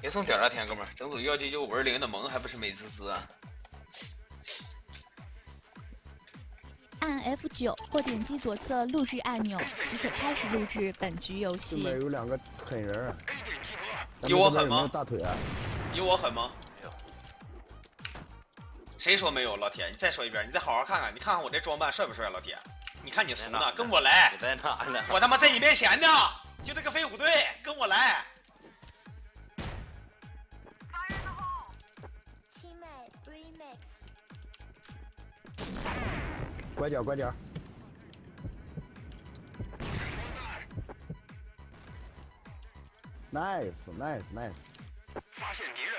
别送屌炸天，哥们儿，整组幺九九五二零的萌还不是美滋滋啊！按 F 九或点击左侧录制按钮即可开始录制本局游戏。对面有两个狠人儿，有我狠吗有大腿啊？有我狠吗？没有。谁说没有？老铁，你再说一遍，你再好好看看，你看看我这装扮帅不帅？老铁，你看你怂的，在哪呢跟我来你，在哪呢？我他妈在你面前呢，就这个飞虎队，跟我来。拐角拐角，nice nice nice，发现敌人，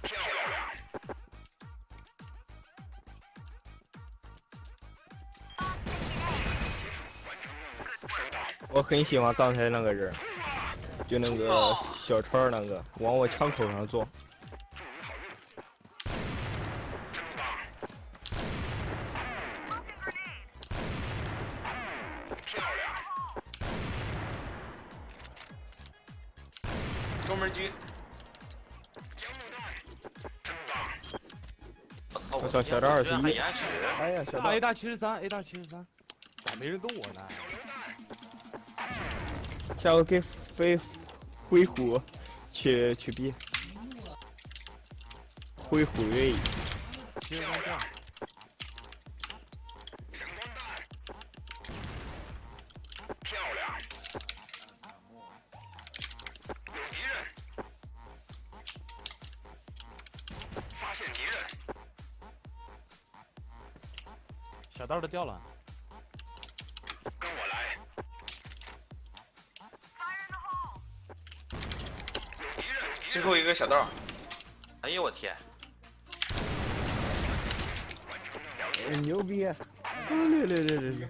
漂亮！我很喜欢刚才那个人，就那个小川那个，往我枪口上坐。哥们儿狙，我操小张二十一。哎呀，A 大大七十三，A 大七十三，咋没人跟我呢？下回给飞灰虎去去 B，灰虎瑞七十三这小道都掉了，跟我来！最后一个小道，哎呦我天！哎牛逼！来来来来来，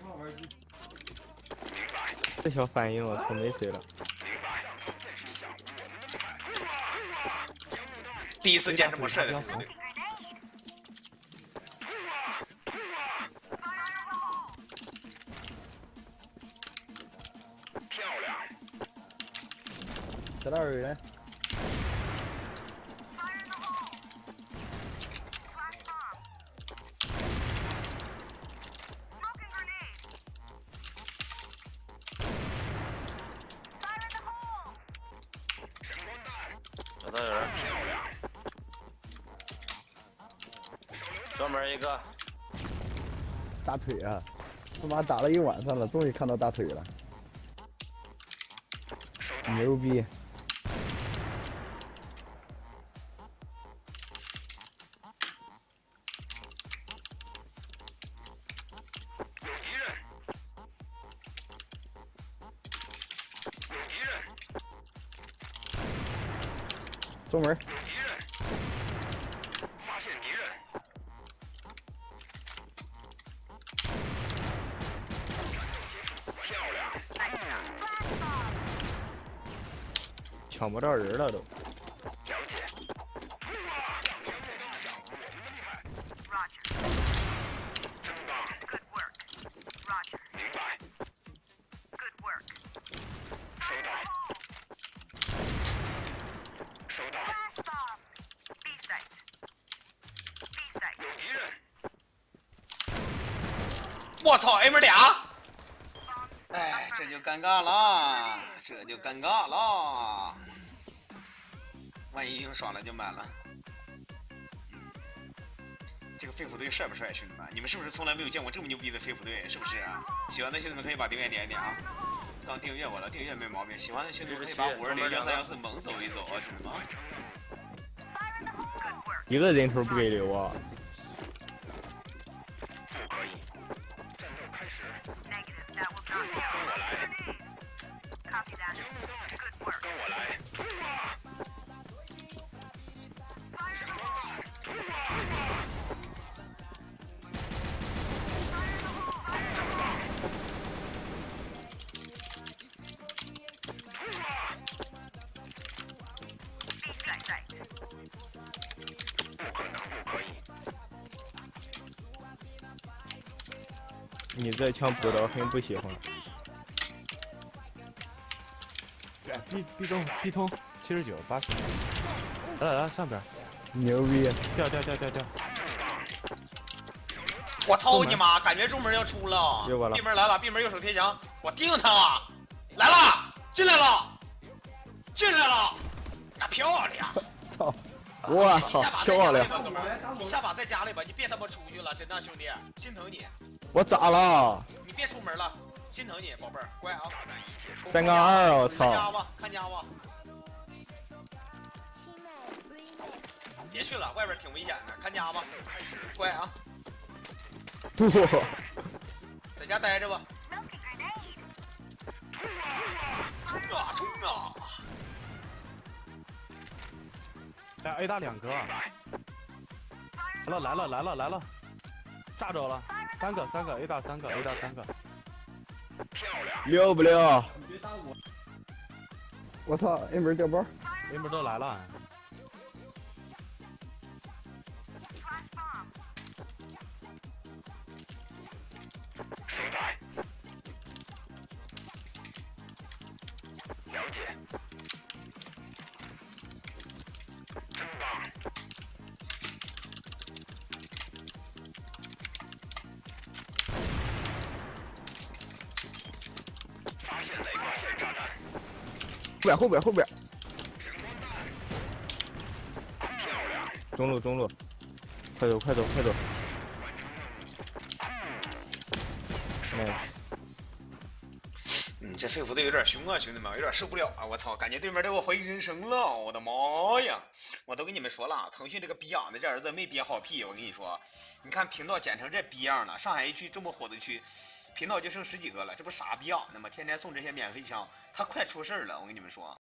这小反应我操没谁了。第一次见这么帅的小道有人，小道有人。专门一个，大腿啊！他妈打了一晚上了，终于看到大腿了，牛逼！中门，有敌人！发现敌人！漂亮！抢不着人了都。我操，A 门俩！哎，这就尴尬了，这就尴尬了。万一英雄爽了就满了。这个飞虎队帅不帅，兄弟们？你们是不是从来没有见过这么牛逼的飞虎队？是不是啊？喜欢的兄弟们可以把订阅点一点啊！刚订阅我了，订阅没毛病。喜欢的兄弟们可以把五二零幺三幺四猛走一走啊，兄弟们！一个人头不给留啊！不可以。战斗开始。跟我你这枪补刀很不喜欢。哎，B B 中 B 通七十九八十，来来来上边，牛逼！掉掉掉掉掉，我操你妈！感觉中门要出了又完了闭门来了，闭门右手贴墙，我定他了，来了，进来了，进来了，那漂亮！操！我操，漂亮！哥们，你下把在家里吧，你别他妈出去了，真的兄弟，心疼你，我咋了？你别出门了，心疼你，宝贝儿，乖啊！三杠二，我操看家操！吧，看家吧，别去了，外边挺危险的，看家吧，乖啊，不，在家待着吧。冲啊冲啊！哎 A 大两个，来了来了来了来了，炸着了，三个三个 A 大三个 A 大三个，漂亮，六不溜？我操！A 门掉包，A 门都来了，后后边后边后边。中路中路，快走快走快走！nice，这肺腑都有点凶啊，兄弟们，有点受不了啊！我操，感觉对面对我怀疑人生了，我的妈呀！我都跟你们说了，腾讯这个逼养的这儿子没憋好屁，我跟你说，你看频道剪成这逼样了，上海一区这么火的区，频道就剩十几个了，这不傻逼养的吗？天天送这些免费枪，他快出事了，我跟你们说。